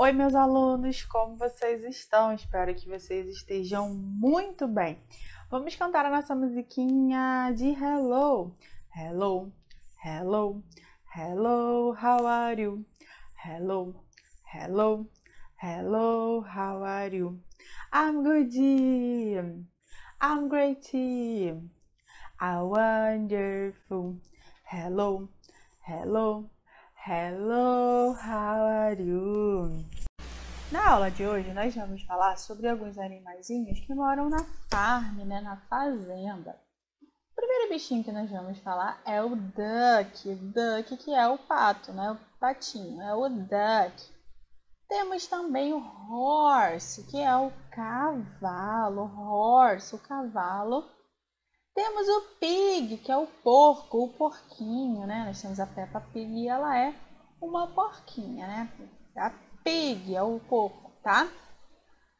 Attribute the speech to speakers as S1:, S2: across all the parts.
S1: Oi, meus alunos, como vocês estão? Espero que vocês estejam muito bem. Vamos cantar a nossa musiquinha de Hello. Hello, hello, hello, how are you? Hello, hello, hello, how are you? I'm good, I'm great, I'm wonderful. Hello, hello, hello, how are you? Na aula de hoje, nós vamos falar sobre alguns animaizinhos que moram na farm, né, na fazenda. O primeiro bichinho que nós vamos falar é o duck. Duck que é o pato, né, o patinho, é o duck. Temos também o horse, que é o cavalo, horse, o cavalo. Temos o pig, que é o porco, o porquinho, né? Nós temos a Peppa Pig e ela é uma porquinha, né? A pig é o porco, tá?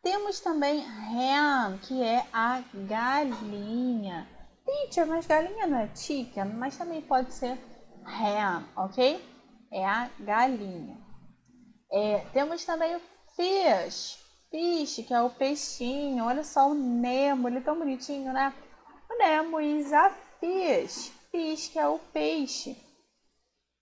S1: Temos também hen, que é a galinha. Teacher, mas galinha não é chicken, mas também pode ser hen, ok? É a galinha. É, temos também o fish, fish, que é o peixinho. Olha só o Nemo, ele é tão bonitinho, né? O Nemo is a fish, fish, que é o peixe.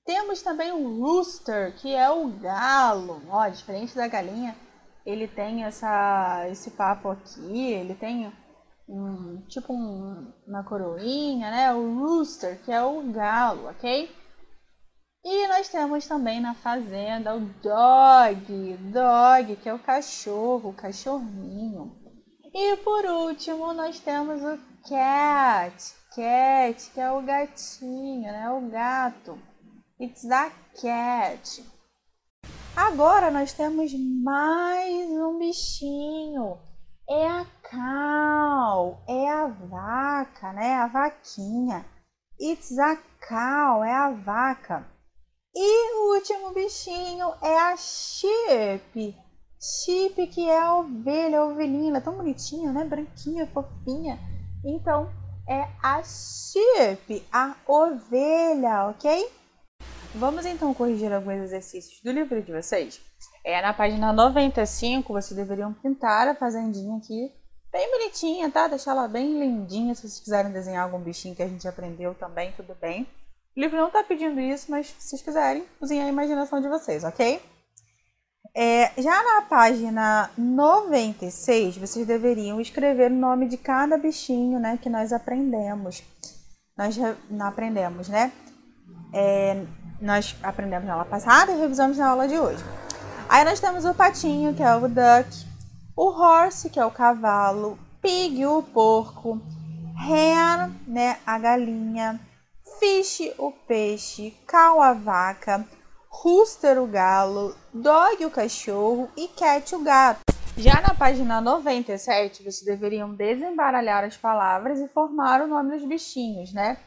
S1: Temos também o rooster, que é o galo. Ó, diferente da galinha, ele tem essa, esse papo aqui, ele tem um, tipo um, uma coroinha, né? O rooster, que é o galo, ok? E nós temos também na fazenda o dog, dog, que é o cachorro, o cachorrinho. E por último, nós temos o cat, cat, que é o gatinho, né? O gato. It's a cat. Agora nós temos mais um bichinho. É a cow, é a vaca, né? A vaquinha. It's a cow, é a vaca. E o último bichinho é a sheep. Sheep, que é a ovelha, a ovelhinha. Ela é tão bonitinha, né? Branquinha, fofinha. Então, é a sheep, a ovelha, ok? Vamos então corrigir alguns exercícios do livro de vocês. É na página 95, vocês deveriam pintar a fazendinha aqui bem bonitinha, tá? Deixar ela bem lindinha. Se vocês quiserem desenhar algum bichinho que a gente aprendeu também, tudo bem. O livro não tá pedindo isso, mas se vocês quiserem, usem a imaginação de vocês, ok? É, já na página 96, vocês deveriam escrever o nome de cada bichinho, né, que nós aprendemos. Nós aprendemos, né? É, nós aprendemos na aula passada e revisamos na aula de hoje. Aí nós temos o patinho, que é o duck, o horse, que é o cavalo, pig, o porco, hen, né, a galinha, fish, o peixe, cow, a vaca, rooster, o galo, dog, o cachorro e cat, o gato. Já na página 97, vocês deveriam desembaralhar as palavras e formar o nome dos bichinhos, né?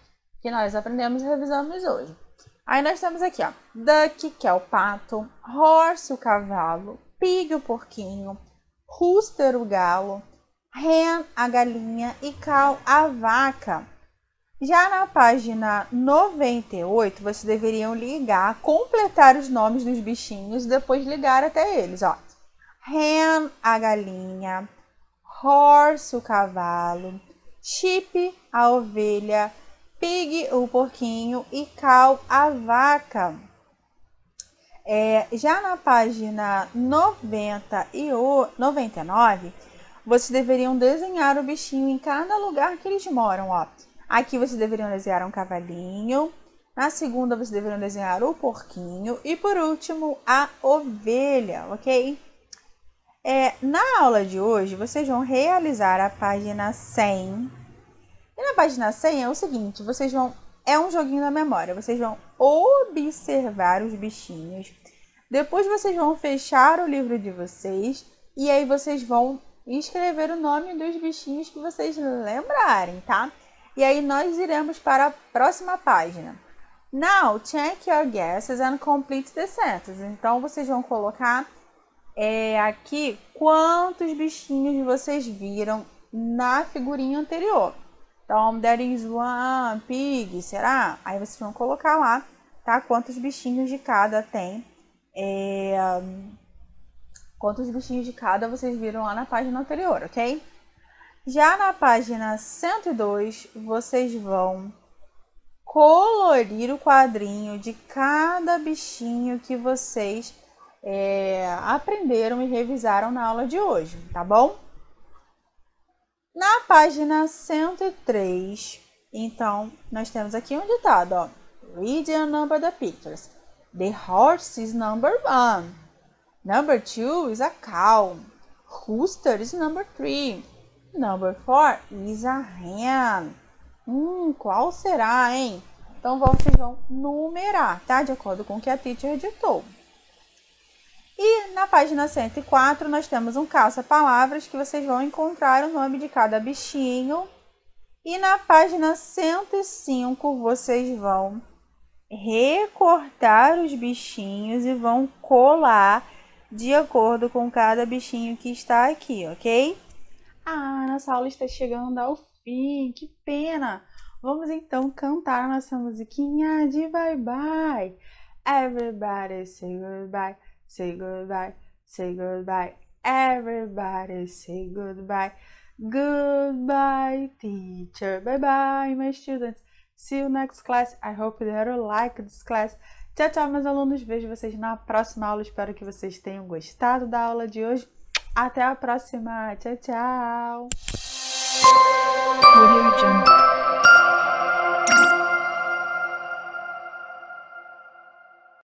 S1: Que nós aprendemos e revisamos hoje. Aí nós temos aqui, ó, duck, que é o pato, horse, o cavalo, pig, o porquinho, rooster, o galo, hen, a galinha e cow, a vaca. Já na página 98, vocês deveriam ligar, completar os nomes dos bichinhos e depois ligar até eles, ó. Hen, a galinha, horse, o cavalo, sheep, a ovelha, pig, o porquinho, e cow, a vaca. É, já na página 90 e o 99, vocês deveriam desenhar o bichinho em cada lugar que eles moram. Ó. Aqui vocês deveriam desenhar um cavalinho. Na segunda, vocês deveriam desenhar o porquinho. E por último, a ovelha, ok? É, na aula de hoje, vocês vão realizar a página 100 e na página 100 é o seguinte, vocês vão é um joguinho da memória. Vocês vão observar os bichinhos. Depois vocês vão fechar o livro de vocês e aí vocês vão escrever o nome dos bichinhos que vocês lembrarem, tá? E aí nós iremos para a próxima página. Now, check your guesses and complete the sentence. Então, vocês vão colocar é, aqui quantos bichinhos vocês viram na figurinha anterior. Então, there is one pig, será? Aí vocês vão colocar lá, tá? Quantos bichinhos de cada tem é, quantos bichinhos de cada vocês viram lá na página anterior, ok? Já na página 102, vocês vão colorir o quadrinho de cada bichinho que vocês é, aprenderam e revisaram na aula de hoje, tá bom? Na página 103, então, nós temos aqui um ditado, ó. Read the number the pictures. The horse is number one. Number two is a cow. Rooster is number three. Number four is a hen. Hum, qual será, hein? Então vocês vão numerar, tá? De acordo com o que a teacher ditou. E na página 104 nós temos um caça-palavras que vocês vão encontrar o nome de cada bichinho. E na página 105 vocês vão recortar os bichinhos e vão colar de acordo com cada bichinho que está aqui, ok? Ah, nossa aula está chegando ao fim, que pena! Vamos então cantar nossa musiquinha de bye bye. Everybody say goodbye, say goodbye, say goodbye. Everybody say goodbye. Goodbye, teacher. Bye bye, my students. See you next class. I hope that you like this class. Tchau, tchau, meus alunos. Vejo vocês na próxima aula. Espero que vocês tenham gostado da aula de hoje. Até a próxima. Tchau, tchau.